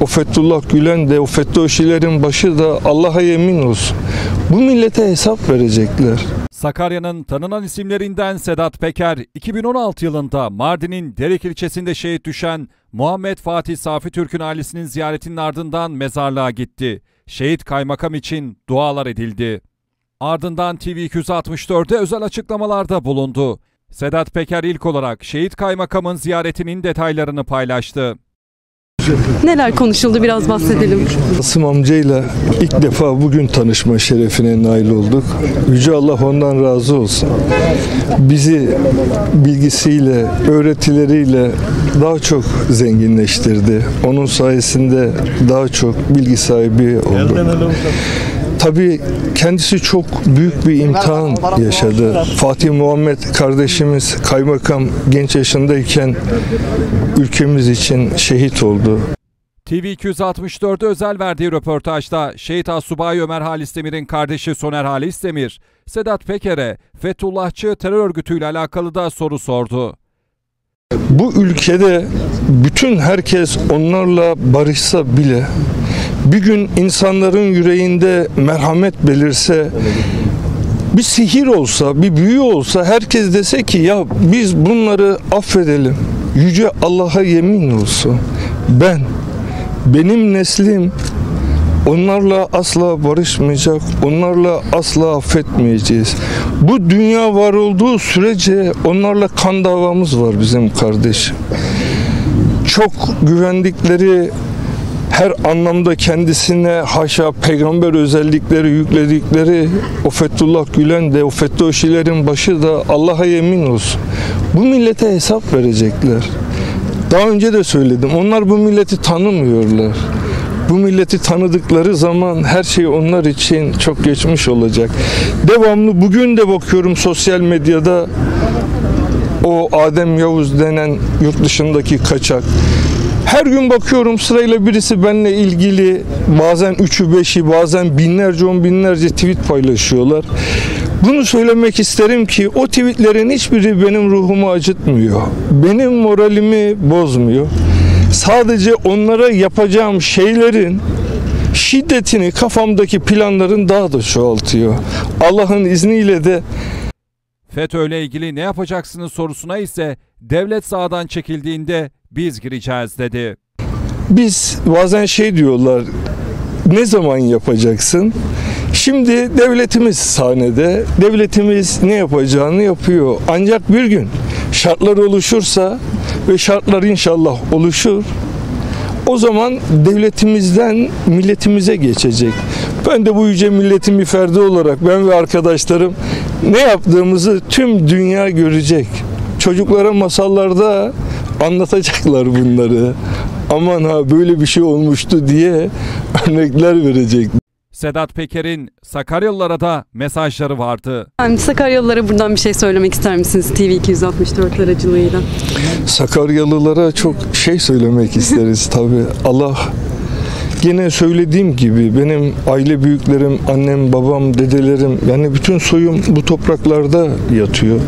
o Fethullah Gülen de o FETÖ'şilerin başı da Allah'a yemin olsun. Bu millete hesap verecekler. Sakarya'nın tanınan isimlerinden Sedat Peker, 2016 yılında Mardin'in Derik ilçesinde şehit düşen Muhammed Fatih Safi Türk'ün ailesinin ziyaretinin ardından mezarlığa gitti. Şehit kaymakam için dualar edildi. Ardından TV 264'e özel açıklamalarda bulundu. Sedat Peker ilk olarak şehit kaymakamın ziyaretinin detaylarını paylaştı. Neler konuşuldu biraz bahsedelim. Kasım amcayla ilk defa bugün tanışma şerefine nail olduk. Yüce Allah ondan razı olsun. Bizi bilgisiyle, öğretileriyle daha çok zenginleştirdi. Onun sayesinde daha çok bilgi sahibi olduk. Tabii kendisi çok büyük bir imtihan yaşadı. Fatih Muhammed kardeşimiz kaymakam genç yaşındayken ülkemiz için şehit oldu. TV 264'e özel verdiği röportajda Şehit Asubay Ömer Halis Demir'in kardeşi Soner Halis Demir, Sedat Peker'e Fethullahçı terör örgütüyle alakalı da soru sordu. Bu ülkede bütün herkes onlarla barışsa bile bir gün insanların yüreğinde merhamet belirse bir sihir olsa, bir büyü olsa herkes dese ki ya biz bunları affedelim. Yüce Allah'a yemin olsun. Ben, benim neslim onlarla asla barışmayacak, onlarla asla affetmeyeceğiz. Bu dünya var olduğu sürece onlarla kan davamız var bizim kardeşim. Çok güvendikleri her anlamda kendisine haşa peygamber özellikleri yükledikleri o Fethullah Gülen de o FETÖ'şilerin başı da Allah'a yemin olsun. Bu millete hesap verecekler. Daha önce de söyledim. Onlar bu milleti tanımıyorlar. Bu milleti tanıdıkları zaman her şey onlar için çok geçmiş olacak. Devamlı bugün de bakıyorum sosyal medyada o Adem Yavuz denen yurt dışındaki kaçak her gün bakıyorum sırayla birisi benimle ilgili bazen üçü beşi bazen binlerce on binlerce tweet paylaşıyorlar. Bunu söylemek isterim ki o tweetlerin hiçbiri benim ruhumu acıtmıyor. Benim moralimi bozmuyor. Sadece onlara yapacağım şeylerin şiddetini kafamdaki planların daha da çoğaltıyor. Allah'ın izniyle de FETÖ ile ilgili ne yapacaksınız sorusuna ise devlet sağdan çekildiğinde biz gireceğiz dedi. Biz bazen şey diyorlar ne zaman yapacaksın? Şimdi devletimiz sahnede, devletimiz ne yapacağını yapıyor. Ancak bir gün şartlar oluşursa ve şartlar inşallah oluşur, o zaman devletimizden milletimize geçecek. Ben de bu yüce milletin bir ferdi olarak ben ve arkadaşlarım ne yaptığımızı tüm dünya görecek. Çocuklara masallarda anlatacaklar bunları. Aman ha böyle bir şey olmuştu diye örnekler verecek. Sedat Peker'in Sakaryalılara da mesajları vardı. Yani Sakaryalılara buradan bir şey söylemek ister misiniz TV 264 aracılığıyla? Sakaryalılara çok şey söylemek isteriz tabi. Allah Yine söylediğim gibi benim aile büyüklerim, annem, babam, dedelerim yani bütün soyum bu topraklarda yatıyor.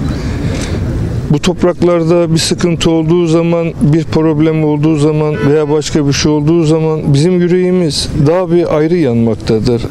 Bu topraklarda bir sıkıntı olduğu zaman, bir problem olduğu zaman veya başka bir şey olduğu zaman bizim yüreğimiz daha bir ayrı yanmaktadır.